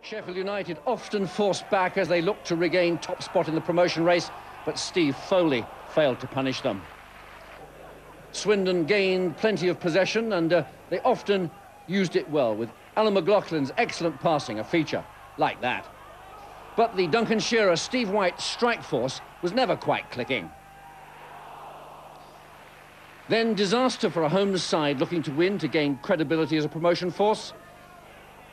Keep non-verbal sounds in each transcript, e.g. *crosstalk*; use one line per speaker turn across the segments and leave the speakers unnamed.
Sheffield United often forced back as they looked to regain top spot in the promotion race, but Steve Foley failed to punish them. Swindon gained plenty of possession and uh, they often used it well with Alan McLoughlin's excellent passing a feature like that. But the Duncan Shearer Steve White strike force was never quite clicking. Then disaster for a home side looking to win to gain credibility as a promotion force.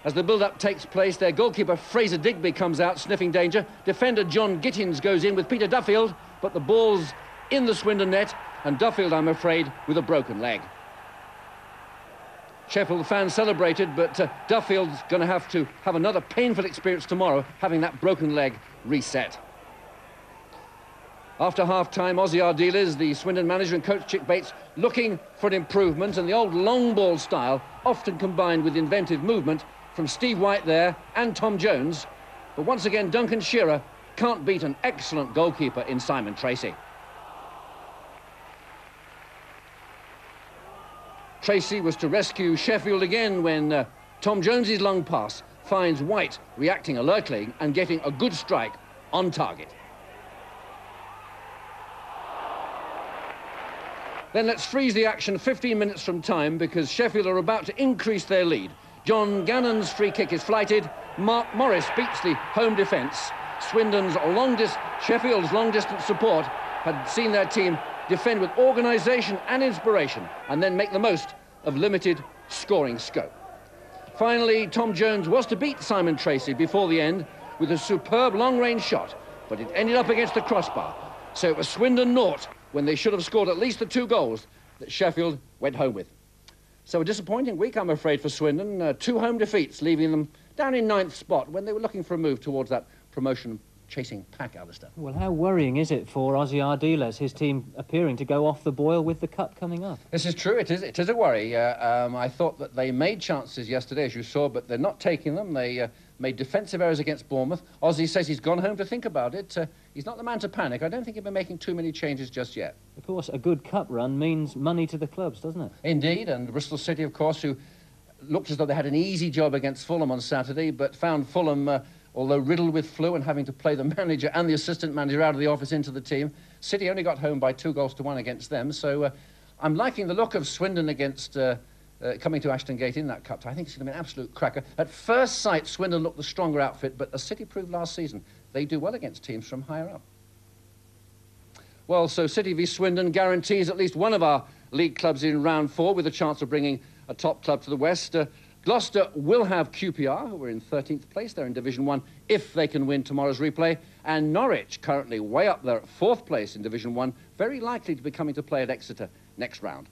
As the build-up takes place, their goalkeeper Fraser Digby comes out sniffing danger. Defender Jon Gittens goes in with Peter Duffield, but the ball's in the Swindon net, and Duffield, I'm afraid, with a broken leg. Sheffield fans celebrated, but uh, Duffield's going to have to have another painful experience tomorrow, having that broken leg reset. After half-time, Ossie Ardiles, the Swindon manager, and coach Chic Bates looking for an improvement, and the old long ball style, often combined with inventive movement from Steve White there and Tom Jones. But once again, Duncan Shearer can't beat an excellent goalkeeper in Simon Tracey. Tracey was to rescue Sheffield again when uh, Tom Jones's long pass finds White reacting alertly and getting a good strike on target. Then let's freeze the action 15 minutes from time because Sheffield are about to increase their lead. John Gannon's free kick is flighted. Mark Morris beats the home defence. Swindon's Sheffield's long-distance support had seen their team defend with organisation and inspiration and then make the most of limited scoring scope. Finally, Tom Jones was to beat Simon Tracey before the end with a superb long-range shot, but it ended up against the crossbar. So it was Swindon naught when they should have scored at least the two goals that Sheffield went home with. So a disappointing week, I'm afraid, for Swindon. Uh, two home defeats, leaving them down in ninth spot when they were looking for a move towards that promotion chasing pack Alistair.
Well, how worrying is it for Ossie Ardiles, his team appearing to go off the boil with the cup coming up?
This is true. It is. It is a worry. Uh, um, I thought that they made chances yesterday, as you saw, but they're not taking them. They uh, made defensive errors against Bournemouth. Ossie says he's gone home to think about it. Uh, he's not the man to panic. I don't think he'll be making too many changes just yet.
Of course, a good cup run means money to the clubs, doesn't it?
Indeed, and Bristol City, of course, who looked as though they had an easy job against Fulham on Saturday, but found Fulham, uh, although riddled with flu and having to play the *laughs* manager and the assistant manager out of the office into the team, City only got home by two goals to one against them. So uh, I'm liking the look of Swindon against uh, uh, coming to Ashton Gate in that cup. I think it's going to be an absolute cracker. At first sight, Swindon looked the stronger outfit, but as City proved last season, they do well against teams from higher up. Well, so City v Swindon guarantees at least one of our league clubs in round four with a chance of bringing a top club to the West. Uh, Gloucester will have QPR, who are in 13th place. They're in Division 1 if they can win tomorrow's replay. And Norwich, currently way up there at fourth place in Division 1, very likely to be coming to play at Exeter next round.